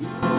you.